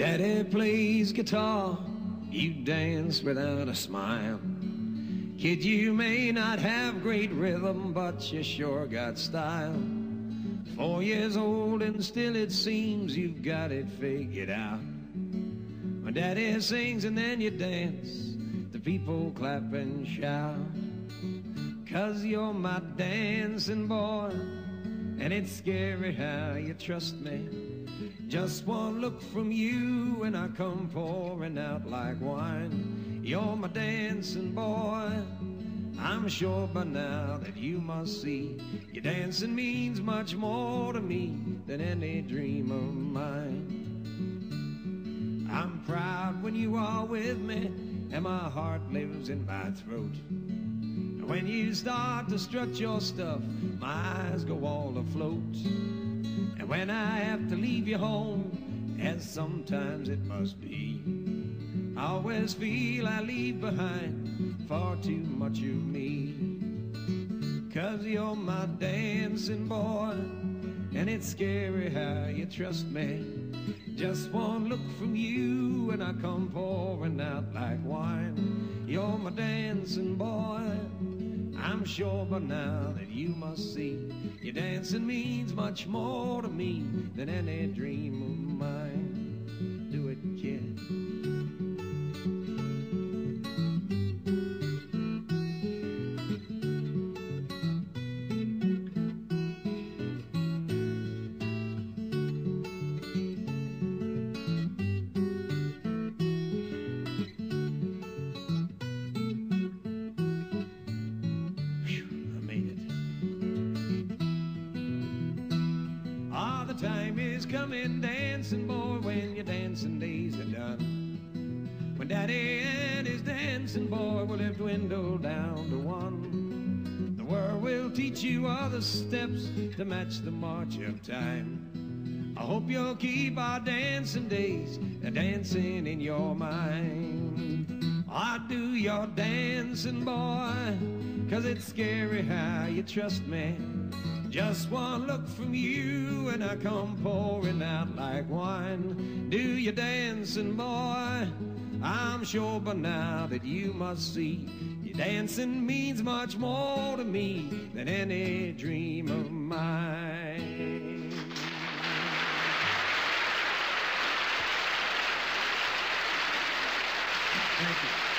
Daddy plays guitar, you dance without a smile. Kid, you may not have great rhythm, but you sure got style. Four years old and still it seems you've got it figured out. When daddy sings and then you dance, the people clap and shout. Cause you're my dancing boy, and it's scary how you trust me. Just one look from you and I come pouring out like wine. You're my dancing boy. I'm sure by now that you must see your dancing means much more to me than any dream of mine. I'm proud when you are with me and my heart lives in my throat. And when you start to strut your stuff, my eyes go all afloat. When I have to leave you home, as sometimes it must be, I always feel I leave behind far too much of me. Cause you're my dancing boy, and it's scary how you trust me. Just one look from you, and I come pouring out like wine. You're my dancing boy. I'm sure by now that you must see your dancing means much more to me than any dream of mine. The time is coming, dancing boy, when your dancing days are done. When daddy and his dancing boy will have dwindled down to one. The world will teach you all the steps to match the march of time. I hope you'll keep our dancing days dancing in your mind. I do your dancing, boy, cause it's scary how you trust me. Just one look from you and I come pouring out like wine. Do your dancing, boy. I'm sure by now that you must see your dancing means much more to me than any dream of mine. Thank you.